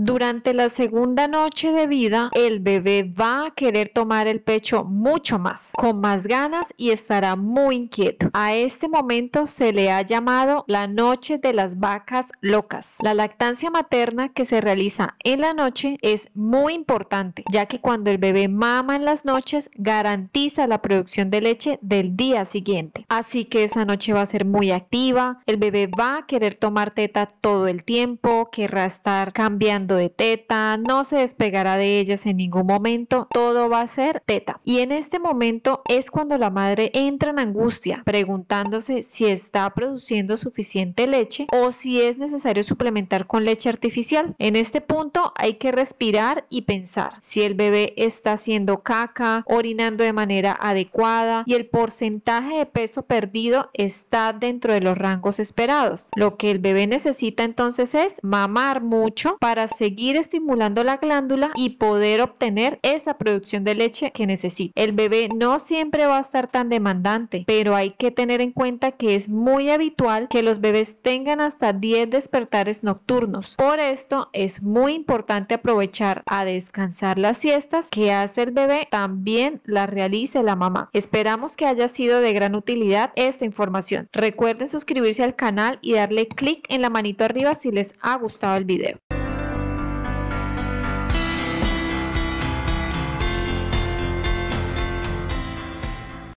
Durante la segunda noche de vida, el bebé va a querer tomar el pecho mucho más, con más ganas y estará muy inquieto. A este momento se le ha llamado la noche de las vacas locas. La lactancia materna que se realiza en la noche es muy importante, ya que cuando el bebé mama en las noches garantiza la producción de leche del día siguiente. Así que esa noche va a ser muy activa, el bebé va a querer tomar teta todo el tiempo, querrá estar cambiando de teta, no se despegará de ellas en ningún momento, todo va a ser teta. Y en este momento es cuando la madre entra en angustia, preguntándose si está produciendo suficiente leche o si es necesario suplementar con leche artificial. En este punto hay que respirar y pensar si el bebé está haciendo caca, orinando de manera adecuada y el porcentaje de peso perdido está dentro de los rangos esperados. Lo que el bebé necesita entonces es mamar mucho para seguir estimulando la glándula y poder obtener esa producción de leche que necesita. El bebé no siempre va a estar tan demandante, pero hay que tener en cuenta que es muy habitual que los bebés tengan hasta 10 despertares nocturnos. Por esto es muy importante aprovechar a descansar las siestas que hace el bebé, también las realice la mamá. Esperamos que haya sido de gran utilidad esta información. Recuerden suscribirse al canal y darle clic en la manito arriba si les ha gustado el video.